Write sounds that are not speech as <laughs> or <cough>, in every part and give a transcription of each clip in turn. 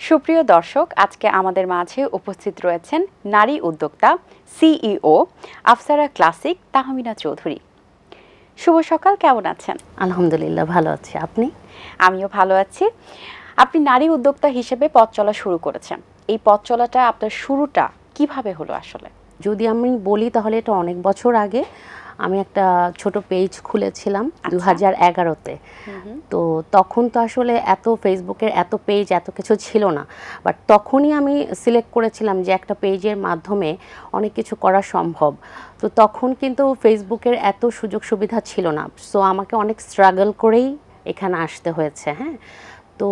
সুপ্রিয় দর্শক আজকে আমাদের মাঝে উপস্থিত রয়েছেন নারী উদ্যোক্তা সিইও আফসারা ক্লাসিক তাহমিনা চৌধুরী। শুভ সকাল কেমন আছেন? আলহামদুলিল্লাহ ভালো আছি। আপনি? আমিও ভালো আছি। আপনি নারী উদ্যোক্তা হিসেবে পথ চলা শুরু করেছেন। এই পথ চলাটা আপনার শুরুটা কীভাবে হলো আসলে? যদি আমি বলি তাহলে এটা অনেক বছর আগে। আমি একটা ছোট পেজ খুলেছিলাম দু হাজার এগারোতে। তো তখন তো আসলে এত ফেসবুকের এত পেজ এত কিছু ছিল না। বাট তখনই আমি সিলেক্ট করেছিলাম যে একটা পেজের মাধ্যমে অনেক কিছু করা সম্ভব। তো তখন কিন্তু ফেসবুকের এত সুযোগ সুবিধা ছিল না। সো আমাকে অনেক স্ট্রাগল করেই এখানে আসতে হয়েছে হ্যাঁ? তো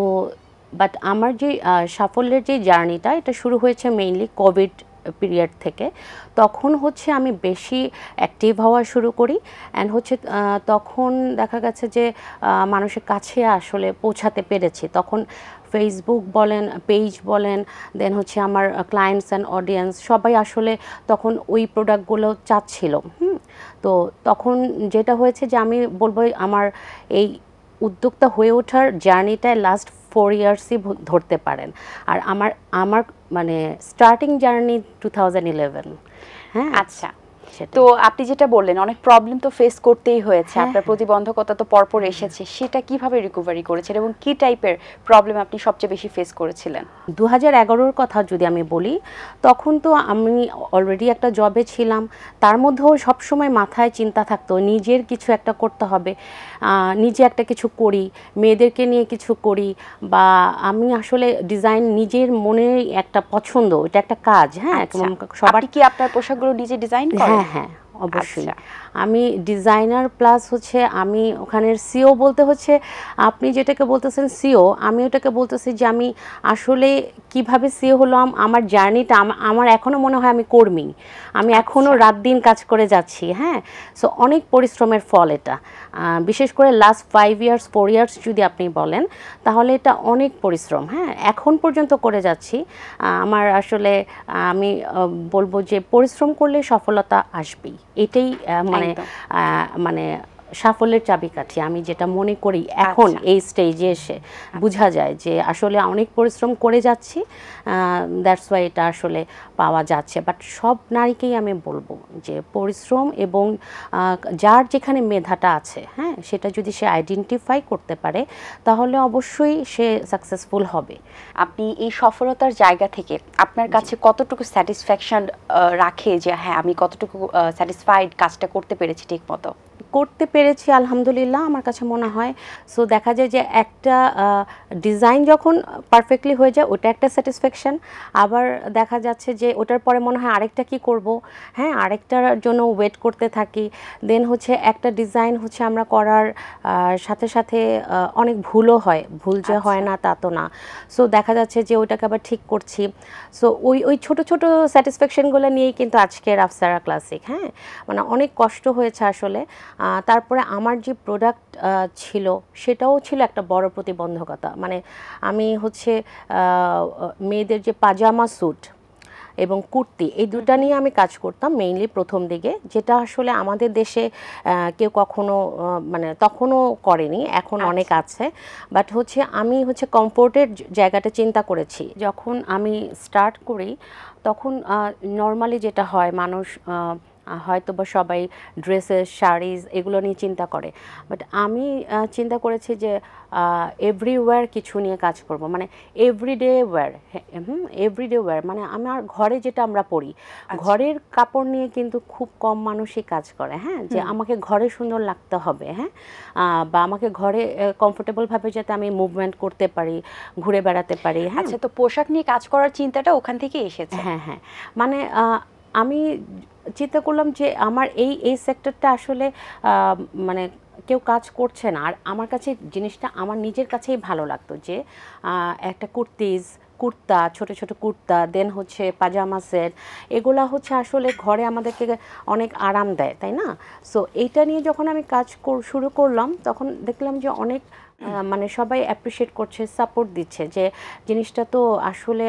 বাট আমার যে সাফল্যের যে জার্নিটা এটা শুরু হয়েছে মেইনলি কোভিড পিরিয়ড থেকে, তখন হচ্ছে আমি বেশি অ্যাক্টিভ হওয়া শুরু করি অ্যান্ড হচ্ছে তখন দেখা গেছে যে মানুষের কাছে আসলে পৌঁছাতে পেরেছি। তখন ফেসবুক বলেন পেজ বলেন দেন হচ্ছে আমার ক্লায়েন্টস অ্যান্ড অডিয়েন্স সবাই আসলে তখন ওই প্রোডাক্টগুলো চাচ্ছিল। হুম, তো তখন যেটা হয়েছে যে, আমি বলব আমার এই উদ্যোক্তা হয়ে ওঠার জার্নিটায় লাস্ট ফোর ইয়ার্সই ধরতে পারেন। আর আমার আমার মানে starting journey two thousand eleven হ্যাঁ আচ্ছা। তো আপনি যেটা বললেন অনেক প্রবলেম তো ফেস করতেই হয়েছে। হ্যাঁ, আপনার হ্যাঁ। প্রতিবন্ধকতা তো পরপর এসেছে। সেটা কীভাবে রিকভারি করেছেন এবং কি টাইপের প্রবলেম আপনি সবচেয়ে বেশি ফেস করেছিলেন? দু হাজার কথা যদি আমি বলি তখন তো আমি অলরেডি একটা জবে ছিলাম। তার মধ্যেও সবসময় মাথায় চিন্তা থাকতো নিজের কিছু একটা করতে হবে নিজে একটা কিছু করি মেয়েদেরকে নিয়ে কিছু করি বা আমি আসলে ডিজাইন নিজের মনের একটা পছন্দ এটা একটা কাজ হ্যাঁ? আচ্ছা। সবার কি আপনার পোশাকগুলো নিজে ডিজাইন করেন? হ্যাঁ হ্যাঁ অবশ্যই আচ্ছা। আমি ডিজাইনার প্লাস হচ্ছে আমি ওখানের সিও বলতে হচ্ছে আপনি যেটাকে বলতেছেন সিও আমি ওটাকে বলতেছি যে আমি আসলে কীভাবে সিও হলাম আমার জার্নিটা আমার এখনও মনে হয় আমি কর্মী আমি এখনও আচ্ছা। রাত দিন কাজ করে যাচ্ছি হ্যাঁ? সো অনেক পরিশ্রমের ফল এটা। বিশেষ করে last five years four years যদি আপনি বলেন তাহলে এটা অনেক পরিশ্রম হ্যাঁ? এখন পর্যন্ত করে যাচ্ছি আমার আসলে আমি বলব যে পরিশ্রম করলে সফলতা আসবেই এটাই আহ, মানে মানে সাফল্যের চাবিকাঠি। আমি যেটা মনে করি এখন আচ্ছা। এই স্টেজে এসে বোঝা যায় যে আসলে অনেক পরিশ্রম করে যাচ্ছি দ্যাটস ওয়াই এটা আসলে পাওয়া যাচ্ছে। বাট সব নারীকেই আমি বলব যে পরিশ্রম এবং যার যেখানে মেধাটা আছে হ্যাঁ সেটা যদি সে আইডেন্টিফাই করতে পারে তাহলে অবশ্যই সে সাকসেসফুল হবে। আপনি এই সফলতার জায়গা থেকে আপনার কাছে কতটুকু স্যাটিসফ্যাকশন রাখে যে হ্যাঁ আমি কতটুকু স্যাটিসফাইড কাজটা করতে পেরেছি ঠিক মতো করতে পেরেছি আলহামদুলিল্লাহ আমার কাছে মনে হয়। সো দেখা যায় যে একটা ডিজাইন যখন পারফেক্টলি হয়ে যায় ওটা একটা স্যাটিসফ্যাকশন আবার দেখা যাচ্ছে যে ওটার পরে মনে হয় আরেকটা কি করব? হ্যাঁ আরেকটার জন্য ওয়েট করতে থাকি। দেন হচ্ছে একটা ডিজাইন হচ্ছে আমরা করার সাথে সাথে অনেক ভুলও হয়। ভুল যে হয় না তা তো না। সো দেখা যাচ্ছে যে ওইটাকে আবার ঠিক করছি। সো ওই ওই ছোট ছোট স্যাটিসফ্যাকশনগুলো নিয়েই কিন্তু আজকের আফসারা ক্লাসিক হ্যাঁ? মানে অনেক কষ্ট হয়েছে আসলে। তারপরে আমার যে প্রোডাক্ট ছিল সেটাও ছিল একটা বড় প্রতিবন্ধকতা। মানে আমি হচ্ছে মেয়েদের যে পাজামা স্যুট এবং কুর্তি এই দুটা নিয়ে আমি কাজ করতাম মেইনলি প্রথম দিকে যেটা আসলে আমাদের দেশে কেউ কখনো মানে তখনও করেনি এখন অনেক আছে। বাট হচ্ছে আমি হচ্ছে কমফোর্টের জায়গাটা চিন্তা করেছি। যখন আমি স্টার্ট করি তখন নর্মালি যেটা হয় মানুষ হয়তো বা সবাই ড্রেসেস শাড়িজ এগুলো নিয়ে চিন্তা করে। বাট আমি চিন্তা করেছি যে এভরিওয়্যার কিছু নিয়ে কাজ করব। মানে everyday wear hmm everyday wear মানে আমার ঘরে যেটা আমরা পরি ঘরের কাপড় নিয়ে কিন্তু খুব কম মানুষই কাজ করে হ্যাঁ? যে আমাকে ঘরে সুন্দর লাগতে হবে হ্যাঁ? বা আমাকে ঘরে কমফোর্টেবলভাবে যাতে আমি মুভমেন্ট করতে পারি ঘুরে বেড়াতে পারি হ্যাঁ? আচ্ছা তো পোশাক নিয়ে কাজ করার চিন্তাটা ওখান থেকে এসেছে। হ্যাঁ হ্যাঁ। মানে আমি চিন্তা করলাম যে আমার এই এই সেক্টরটা আসলে মানে কেউ কাজ করছে না। আর আমার কাছে জিনিসটা আমার নিজের কাছেই ভালো লাগতো যে একটা কুর্তিজ কুর্তা, ছোট ছোট কুর্তা দেন হচ্ছে পাজামা সেট এগুলা হচ্ছে আসলে ঘরে আমাদেরকে অনেক আরাম দেয়, তাই না? সো এইটা নিয়ে যখন আমি কাজ শুরু করলাম, তখন দেখলাম যে অনেক মানে সবাই অ্যাপ্রিসিয়েট করছে সাপোর্ট দিচ্ছে যে জিনিসটা তো আসলে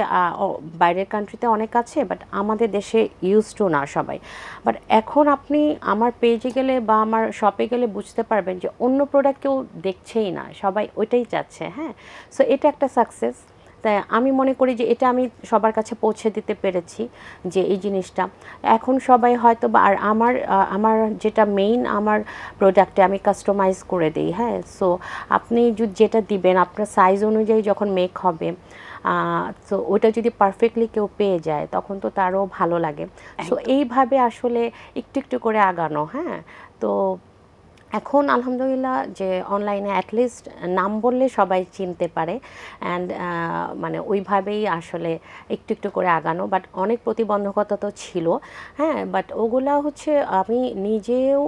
বাইরের কান্ট্রিতে অনেক আছে বাট আমাদের দেশে ইউজ টু না সবাই। বাট এখন আপনি আমার পেজে গেলে বা আমার শপে গেলে বুঝতে পারবেন যে অন্য প্রোডাক্ট কেউ দেখছেই না, সবাই ওইটাই চাচ্ছে হ্যাঁ? সো এটা একটা সাকসেস তাই আমি মনে করি যে এটা আমি সবার কাছে পৌঁছে দিতে পেরেছি যে এই জিনিসটা। এখন সবাই হয়তো বা আর আমার আমার যেটা মেইন আমার প্রোডাক্টে আমি কাস্টমাইজ করে দিই হ্যাঁ? সো আপনি যদি যেটা দিবেন আপনার সাইজ অনুযায়ী যখন মেক হবে তো ওটা যদি পারফেক্টলি কেউ পেয়ে যায় তখন তো তারও ভালো লাগে। সো এইভাবে আসলে একটু একটু করে আগানো হ্যাঁ? তো এখন আলহামদুলিল্লাহ যে অনলাইনে অ্যাটলিস্ট নাম বললে সবাই চিনতে পারে অ্যান্ড মানে ওইভাবেই আসলে একটু একটু করে আগানো বাট অনেক প্রতিবন্ধকতা তো ছিল হ্যাঁ বাট ওগুলা হচ্ছে আমি নিজেও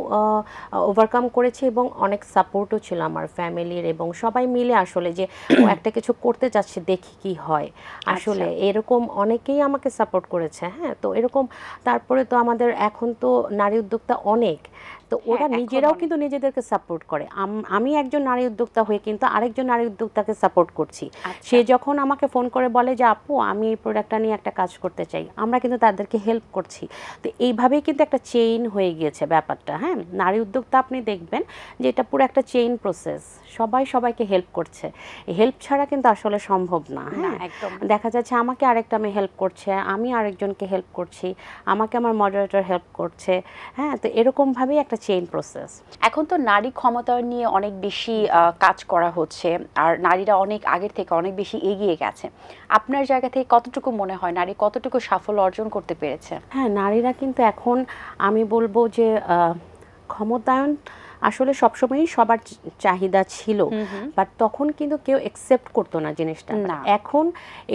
ওভারকাম করেছি এবং অনেক সাপোর্টও ছিল আমার ফ্যামিলির এবং সবাই মিলে আসলে যে ও <coughs> একটা কিছু করতে যাচ্ছে দেখি কি হয়। আসলে এরকম অনেকেই আমাকে সাপোর্ট করেছে হ্যাঁ তো এরকম তারপরে তো আমাদের এখন তো নারী উদ্যোক্তা অনেক তো ওরা হ্যাঁ, নিজেরাও কিন্তু নিজেদেরকে সাপোর্ট করে। আম- আমি একজন নারী উদ্যোক্তা হয়ে কিন্তু আরেকজন নারী উদ্যোক্তাকে সাপোর্ট করছি। আচ্ছা। সে যখন আমাকে ফোন করে বলে যে আপু আমি এই প্রোডাক্টটা নিয়ে একটা কাজ করতে চাই। আমরা কিন্তু তাদেরকে হেল্প করছি। তো এইভাবেই কিন্তু একটা চেইন হয়ে গিয়েছে ব্যাপারটা হ্যাঁ? নারী উদ্যোক্তা আপনি দেখবেন যে এটা পুরো একটা চেইন প্রসেস সবাই সবাইকে হেল্প করছে। হেল্প ছাড়া কিন্তু আসলে সম্ভব না হ্যাঁ? দেখা যাচ্ছে আমাকে আরেকটা মেয়ে হেল্প করছে আমি আরেকজনকে হেল্প করছি আমাকে আমার মডারেটর হেল্প করছে হ্যাঁ? তো এরকমভাবেই একটা চেইন প্রসেস এখন তো নারী ক্ষমতা নিয়ে অনেক বেশি কাজ করা হচ্ছে, আর নারীরা অনেক আগের থেকে অনেক বেশি এগিয়ে গেছে। আপনার জায়গা থেকে কতটুকু মনে হয় নারী কতটুকু সাফল্য অর্জন করতে পেরেছে? হ্যাঁ নারীরা কিন্তু এখন আমি বলব যে ক্ষমতায়ন আসলে সবসময়ই সবার চাহিদা ছিল। বাট তখন কিন্তু কেউ একসেপ্ট করতো না জিনিসটা। না। এখন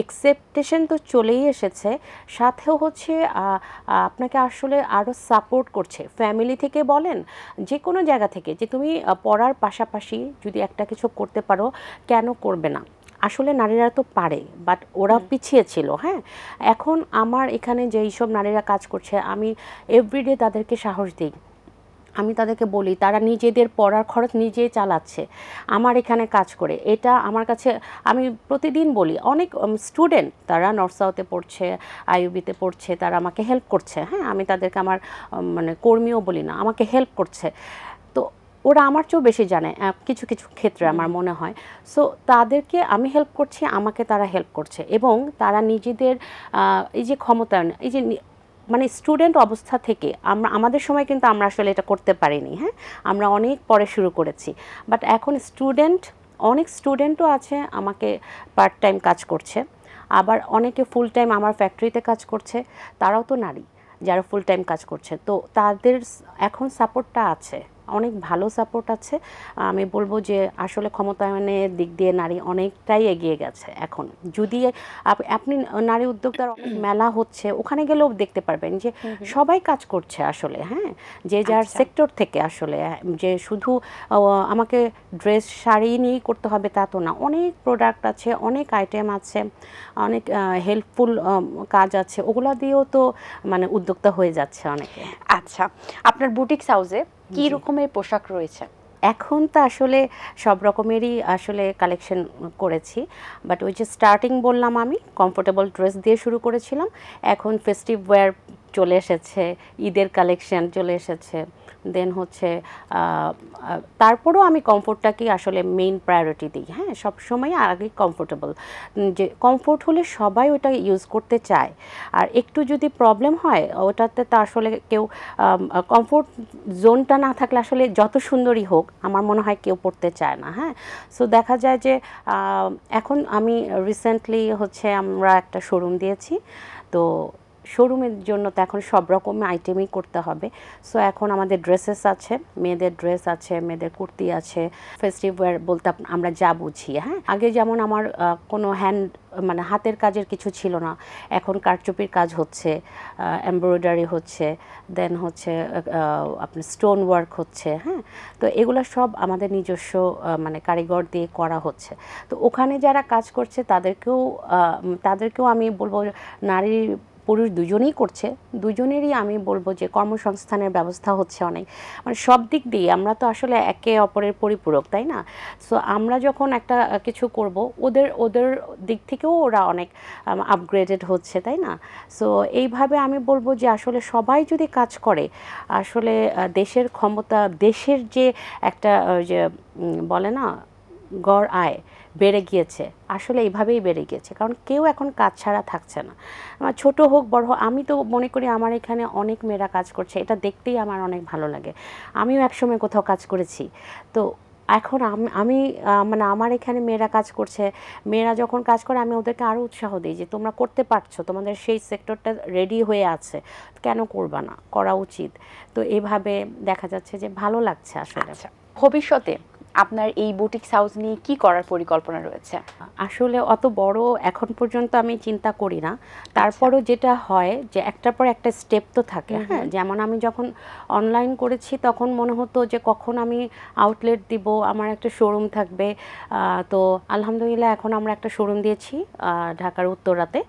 একসেপ্টেশন তো চলেই এসেছে। সাথেও হচ্ছে আপনাকে আসলে আরও সাপোর্ট করছে। ফ্যামিলি থেকে বলেন যে কোনো জায়গা থেকে যে তুমি পড়ার পাশাপাশি যদি একটা কিছু করতে পারো কেন করবে না? আসলে নারীরা তো পারে বাট ওরা পিছিয়ে ছিল হ্যাঁ? এখন আমার এখানে যেই সব নারীরা কাজ করছে আমি এভরিডে তাদেরকে সাহস দিই। আমি তাদেরকে বলি তারা নিজেদের পড়ার খরচ নিজেই চালাচ্ছে। আমার এখানে কাজ করে। এটা আমার কাছে আমি প্রতিদিন বলি অনেক স্টুডেন্ট তারা নর্থ সাউথে পড়ছে আইউবিতে পড়ছে তারা আমাকে হেল্প করছে। হ্যাঁ আমি তাদেরকে আমার মানে কর্মীও বলি না আমাকে হেল্প করছে। তো ওরা আমার চেয়েও বেশি জানে কিছু কিছু ক্ষেত্রে আমার মনে হয়। সো তাদেরকে আমি হেল্প করছি আমাকে তারা হেল্প করছে। এবং তারা নিজেদের এই যে ক্ষমতায়ন এই যে মানে স্টুডেন্ট অবস্থা থেকে আমরা, আমাদের সময় কিন্তু আমরা আসলে এটা করতে পারিনি হ্যাঁ? আমরা অনেক পরে শুরু করেছি। বাট এখন স্টুডেন্ট অনেক স্টুডেন্টও আছে, আমাকে পার্ট টাইম কাজ করছে। আবার অনেকে ফুল টাইম আমার ফ্যাক্টরিতে কাজ করছে, তারাও তো নারী যারা ফুল টাইম কাজ করছে। তো তাদের এখন সাপোর্টটা আছে। অনেক ভালো সাপোর্ট আছে। আমি বলব যে আসলে ক্ষমতায়নের দিক দিয়ে নারী অনেকটাই এগিয়ে গেছে এখন। যদি আপনি নারী উদ্যোক্তার অনেক <clears throat> মেলা হচ্ছে ওখানে গেলেও দেখতে পারবেন যে সবাই কাজ করছে আসলে হ্যাঁ? যে যার আচ্ছা। সেক্টর থেকে আসলে যে শুধু আমাকে ড্রেস শাড়ি নিয়েই করতে হবে তা তো না। অনেক প্রোডাক্ট আছে অনেক আইটেম আছে অনেক হেল্পফুল কাজ আছে। ওগুলা দিয়েও তো মানে উদ্যোক্তা হয়ে যাচ্ছে অনেকে। আচ্ছা। আপনার বুটিক্স হাউসে কি রকমের পোশাক রয়েছে? এখন তো আসলে সব রকমেরই আসলে কালেকশন করেছি বাট ওই যে স্টার্টিং বললাম আমি কমফোর্টেবল ড্রেস দিয়ে শুরু করেছিলাম। এখন ফেস্টিভ ওয়্যার চলে এসেছে, ঈদের কালেকশন চলে এসেছে। দেন হচ্ছে তারপরেও আমি কমফোর্টটাকেই আসলে মেইন প্রায়োরিটি দিই। হ্যাঁ সবসময় আর আগে কমফোর্টেবল যে কমফোর্ট হলে সবাই ওটা ইউজ করতে চায়। আর একটু যদি প্রবলেম হয়, ওটাতে তো আসলে কেউ কমফোর্ট জোনটা না থাকলে আসলে যত সুন্দরই হোক, আমার মনে হয় কেউ পড়তে চায় না। হ্যাঁ সো দেখা যায় যে এখন আমি রিসেন্টলি হচ্ছে আমরা একটা শোরুম দিয়েছি। তো শোরুমের জন্য তো এখন সব রকম আইটেমই করতে হবে। সো এখন আমাদের ড্রেসেস আছে, মেয়েদের ড্রেস আছে, মেয়েদের কুর্তি আছে ফেস্টিভ ওয়্যার বলতে আমরা যা বুঝি হ্যাঁ? আগে যেমন আমার কোনো হ্যান্ড মানে হাতের কাজের কিছু ছিল না, এখন কারচুপির কাজ হচ্ছে এমব্রয়ডারি হচ্ছে দেন হচ্ছে আপনার স্টোন ওয়ার্ক হচ্ছে হ্যাঁ? তো এগুলো সব আমাদের নিজস্ব মানে কারিগর দিয়ে করা হচ্ছে। তো ওখানে যারা কাজ করছে তাদেরকেও তাদেরকেও আমি বলব, নারী পুরুষ দুজনেই করছে, দুজনেরই আমি বলব যে কর্মসংস্থানের ব্যবস্থা হচ্ছে অনেক। মানে সব দিক দিয়ে আমরা তো আসলে একে অপরের পরিপূরক, তাই না? সো আমরা যখন একটা কিছু করব, ওদের ওদের দিক থেকেও ওরা অনেক আপগ্রেডেড হচ্ছে, তাই না? সো এইভাবে আমি বলব যে আসলে সবাই যদি কাজ করে, আসলে দেশের ক্ষমতা, দেশের যে একটা যে বলে না, গড় আয় বেড়ে গিয়েছে। আসলে এইভাবেই বেড়ে গিয়েছে। কারণ কেউ এখন কাজ ছাড়া থাকছে না। আমার ছোট হোক, বড় হোক, আমি তো মনে করি আমার এখানে অনেক মেয়েরা কাজ করছে। এটা দেখতেই আমার অনেক ভালো লাগে। আমিও একসময় কোথাও কাজ করেছি। তো এখন আমি মানে আমার এখানে মেয়েরা কাজ করছে। মেয়েরা যখন কাজ করে, আমি ওদেরকে আরও উৎসাহ দিই যে, তোমরা করতে পারছ। তোমাদের সেই সেক্টরটা রেডি হয়ে আছে। কেন করবা না? করা উচিত। তো এভাবে দেখা যাচ্ছে যে ভালো লাগছে আসলে। আচ্ছা। ভবিষ্যতে আপনার এই বুটিক্স হাউস নিয়ে কি করার পরিকল্পনা রয়েছে? আসলে অত বড় এখন পর্যন্ত আমি চিন্তা করি না। তারপরও যেটা হয় যে একটার পর একটা স্টেপ তো থাকে হ্যাঁ? যেমন আমি যখন অনলাইন করেছি তখন মনে হতো যে কখন আমি আউটলেট দিব আমার একটা শোরুম থাকবে। তো আলহামদুলিল্লাহ এখন আমরা একটা শোরুম দিয়েছি ঢাকার উত্তরাতে।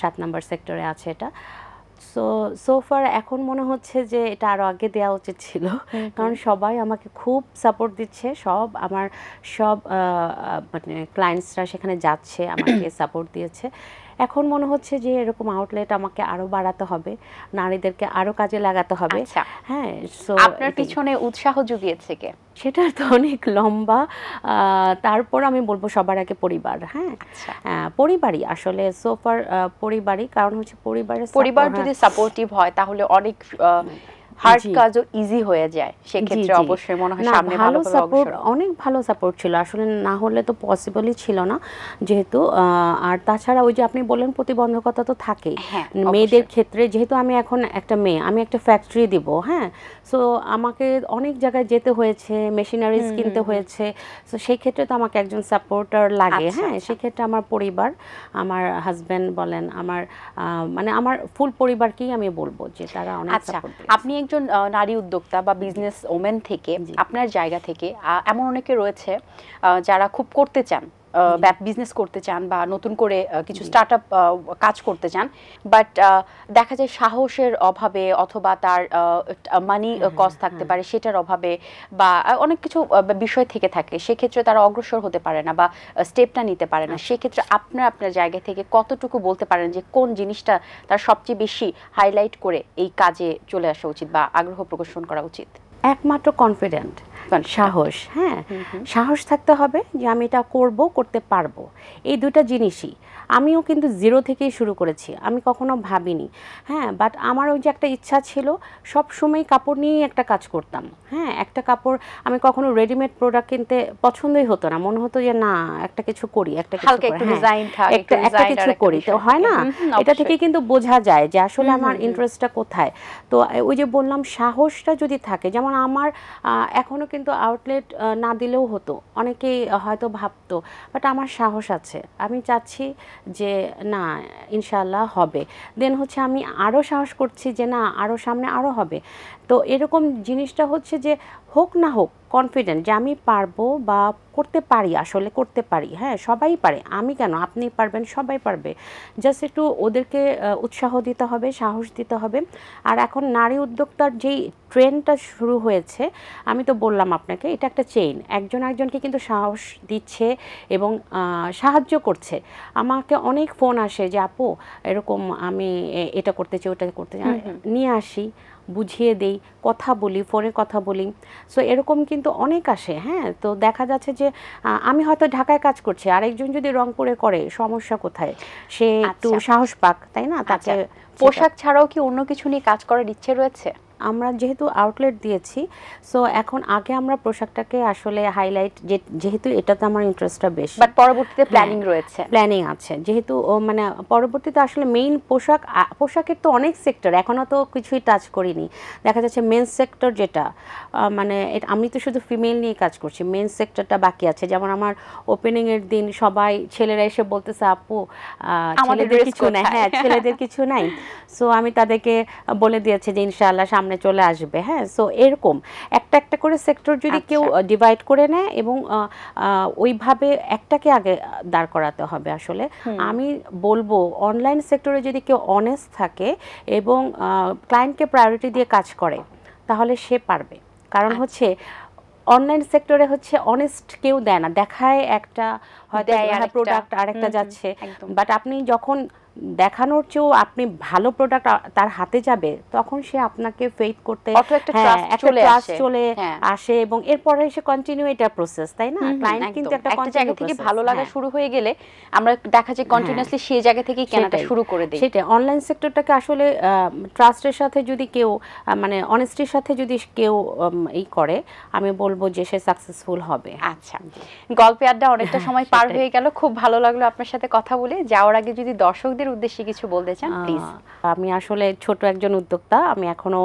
সাত নম্বর সেক্টরে আছে এটা। সো সোফার এখন মনে হচ্ছে যে এটা আরও আগে দেওয়া উচিত ছিল। কারণ সবাই আমাকে খুব সাপোর্ট দিচ্ছে সব আমার সব মানে ক্লায়েন্টসরা সেখানে যাচ্ছে আমাকে সাপোর্ট দিয়েছে। এখন মনে হচ্ছে যে এরকম আউটলেট আমাকে আরও বাড়াতে হবে নারীদেরকে আরও কাজে লাগাতে হবে। আচ্ছা। হ্যাঁ আপনার পিছনে উৎসাহ জুগিয়েছে কে? সেটা তো অনেক লম্বা তারপর আমি বলব সবার আগে পরিবার হ্যাঁ। আচ্ছা। পরিবারই আসলে সোফার পরিবারই কারণ হচ্ছে পরিবারের পরিবার যদি সাপোর্টিভ হয় তাহলে অনেক হার্ড কাজও ইজি হয়ে যায়। সেক্ষেত্রে। অবশ্যই মনে হয় সামনে ভালো সাপোর্ট অনেক ভালো সাপোর্ট ছিল। আসলে না হলে তো পসিবলই ছিল না। যেহেতু আর তাছাড়া ওই যে আপনি বললেন প্রতিবন্ধকতা তো থাকেই। হ্যাঁ, মেয়েদের ক্ষেত্রে যেহেতু আমি এখন একটা মেয়ে আমি একটা ফ্যাক্টরি দিব হ্যাঁ? সো আমাকে অনেক জায়গায় যেতে হয়েছে মেশিনারিজ কিনতে হয়েছে। সো সেই ক্ষেত্রে তো আমাকে একজন সাপোর্টার লাগে আচ্ছা, হ্যাঁ? আচ্ছা। সেক্ষেত্রে আমার পরিবার আমার হাজবেন্ড বলেন আমার মানে আমার ফুল পরিবারকেই আমি বলব যে তারা অনেক আচ্ছা সাপোর্ট আপনি একজন নারী উদ্যোক্তা বা বিজনেস ওমেন থেকে আপনার জায়গা থেকে এমন অনেকে রয়েছে যারা খুব করতে চান। বিজনেস করতে চান বা নতুন করে কিছু স্টার্ট আপ কাজ করতে চান বাট দেখা যায় সাহসের অভাবে অথবা তার মানি কস্ট থাকতে পারে সেটার অভাবে বা অনেক কিছু বিষয় থেকে থাকে সেক্ষেত্রে তারা অগ্রসর হতে পারে না বা স্টেপটা নিতে পারে না। সেক্ষেত্রে আপনার আপনার জায়গা থেকে কতটুকু বলতে পারেন যে কোন জিনিসটা তার সবচেয়ে বেশি হাইলাইট করে এই কাজে চলে আসা উচিত বা আগ্রহ প্রদর্শন করা উচিত? একমাত্র কনফিডেন্ট। সাহস হ্যাঁ? সাহস থাকতে হবে যে আমি এটা করব করতে পারব। এই দুটা জিনিসই। আমিও কিন্তু জিরো থেকেই শুরু করেছি আমি কখনো ভাবিনি হ্যাঁ? বাট আমার ওই যে একটা ইচ্ছা ছিল সব সময় কাপড় নিয়েই একটা কাজ করতাম হ্যাঁ? একটা কাপড় আমি কখনো রেডিমেড প্রোডাক্ট কিনতে পছন্দই হতো না মনে হতো যে না একটা কিছু করি একটা কিছু করি, একটু হ্যাঁ। একটা একটা কিছু করি তো হয় না? এটা থেকে কিন্তু বোঝা যায় যে আসলে আমার ইন্টারেস্টটা কোথায়। তো ওই যে বললাম সাহসটা যদি থাকে যেমন আমার এখনও কিন্তু আউটলেট না দিলেও হতো। অনেকেই হয়তো ভাবতো, বাট আমার সাহস আছে। আমি চাচ্ছি যে, না ইনশাল্লাহ হবে। দেন হচ্ছে আমি আরও সাহস করছি যে, না আরও সামনে আরও হবে। তো এরকম জিনিসটা হচ্ছে যে হোক না হোক কনফিডেন্ট যে আমি পারব বা করতে পারি আসলে করতে পারি। হ্যাঁ সবাই পারে। আমি কেন? আপনি পারবেন সবাই পারবে। জাস্ট একটু ওদেরকে উৎসাহ দিতে হবে সাহস দিতে হবে। আর এখন নারী উদ্যোক্তার যেই ট্রেন্ডটা শুরু হয়েছে আমি তো বললাম আপনাকে এটা একটা চেইন একজন একজনকে কিন্তু সাহস দিচ্ছে এবং সাহায্য করছে। আমাকে অনেক ফোন আসে যে আপু এরকম আমি এটা করতে চাই ওটা করতে চাই। নিয়ে আসি। বুঝিয়ে দেই কথা বলি ফোনে কথা বলি। সো এরকম কিন্তু অনেক আসে হ্যাঁ? তো দেখা যাচ্ছে যে আমি হয়তো ঢাকায় কাজ করছি আরেকজন যদি রংপুরে করে সমস্যা কোথায়? সে একটু আচ্ছা। সাহস পাক তাই না? তাকে আচ্ছা পোশাক ছাড়াও কি অন্য কিছু নিয়ে কাজ করার ইচ্ছে রয়েছে? আমরা যেহেতু আউটলেট দিয়েছি সো এখন আগে আমরা পোশাকটাকে আসলে হাইলাইট যেহেতু এটাতে আমার ইন্টারেস্টটা বেশি। বাট পরবর্তীতে প্ল্যানিং রয়েছে। প্ল্যানিং আছে। যেহেতু মানে পরবর্তীতে আসলে মেইন পোশাক পোশাকের তো অনেক সেক্টর এখনও তো কিছুই টাচ করিনি। দেখা যাচ্ছে মেন সেক্টর যেটা মানে আমি তো শুধু ফিমেল নিয়ে কাজ করছি মেন সেক্টরটা বাকি আছে। যেমন আমার ওপেনিং এর দিন সবাই ছেলেরা এসে বলতেছে আপু ছেলেদের কিছু নাই। কোথায়?" হ্যাঁ ছেলেদের কিছু নাই। <laughs> সো আমি তাদেরকে বলে দিয়েছি যে ইনশাআল্লাহ সামনে সামনে চলে আসবে হ্যাঁ? সো এরকম। একটা একটা করে সেক্টর যদি কেউ আচ্ছা। ডিভাইড করে নেয় এবং ওইভাবে একটাকে আগে দাঁড় করাতে হবে আসলে। আমি বলব অনলাইন সেক্টরে যদি কেউ অনেস্ট থাকে এবং ক্লায়েন্টকে প্রায়োরিটি দিয়ে কাজ করে তাহলে সে পারবে। কারণ আচ্ছা। হচ্ছে অনলাইন সেক্টরে হচ্ছে অনেস্ট কেউ দেয় না। দেখায় একটা হয়তো প্রোডাক্ট আরেকটা। যাচ্ছে। বাট আপনি যখন দেখানোর চেয়েও আপনি ভালো প্রোডাক্ট তার হাতে যাবে তখন সে আপনাকে ফেইথ করতে হ্যাঁ, চলে আসে। হ্যাঁ। আসে এবং এরপরে এসে কন্টিনিউ এটা প্রসেস তাই না? ক্লায়েন্ট কিন্তু একটা জায়গা থেকে ভালো লাগা হ্যাঁ। শুরু হয়ে গেলে আমরা দেখা যায় কন্টিনিউয়াসলি সেই জায়গা থেকেই কেনাটা শুরু করে দিই। সেটাই। অনলাইন সেক্টরটাকে আসলে ট্রাস্টের সাথে যদি কেউ মানে অনেস্টির সাথে যদি কেউ এই করে আমি বলব যে সে সাকসেসফুল হবে। আচ্ছা। গল্পে আড্ডা অনেকটা সময় পার হয়ে গেল। খুব ভালো লাগল আপনার সাথে কথা বলে। যাওয়ার আগে যদি দর্শকদের উদ্দেশ্যে কিছু বলতে চান প্লিজ আমি আসলে ছোট একজন উদ্যোক্তা আমি এখনও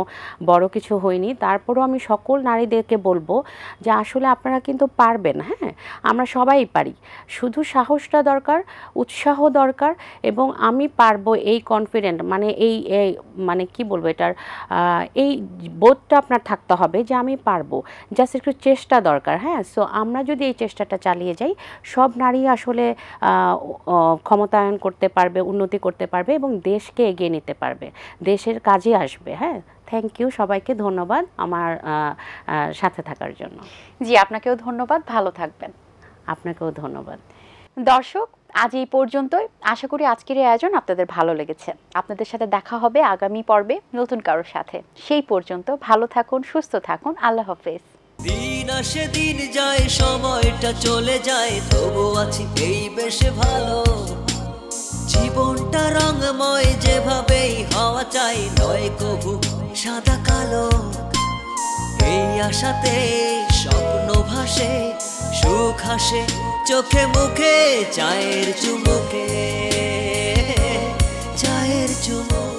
বড় কিছু হইনি। তারপরও আমি সকল নারীদেরকে বলব যে আসলে আপনারা কিন্তু পারবেন হ্যাঁ? আমরা সবাই পারি। শুধু সাহসটা দরকার উৎসাহ দরকার এবং আমি পারব এই কনফিডেন্ট মানে এই মানে কি বলব এটার এই বোধটা আপনার থাকতে হবে যে আমি পারব। জাস্ট একটু চেষ্টা দরকার হ্যাঁ? সো আমরা যদি এই চেষ্টাটা চালিয়ে যাই সব নারী আসলে ক্ষমতায়ন করতে পারবে উন্নতি করতে পারবে এবং দেশকে এগিয়ে নিতে পারবে। দেশের কাজে আসবে হ্যাঁ? থ্যাংক ইউ সবাইকে ধন্যবাদ আমার সাথে থাকার জন্য। জি আপনাকেও ধন্যবাদ ভালো থাকবেন। আপনাকেও ধন্যবাদ। দর্শক আজ এই পর্যন্তই। আশা করি আজকের এই আয়োজন আপনাদের ভালো লেগেছে। আপনাদের সাথে দেখা হবে আগামী পর্বে নতুন কারোর সাথে। সেই পর্যন্ত ভালো থাকুন সুস্থ থাকুন। আল্লাহ হাফেজ। দিন আসে দিন যায় সময়টা চলে যায়। তবু আছি এই বেশ ভালো। জীবনটা রঙময় যেভাবেই হওয়া চাই, নয় কবু সাদা কালো। এই আশাতে স্বপ্ন ভাসে, সুখ হাসে, চোখে মুখে, চায়ের চুমুকে চায়ের চুমুকে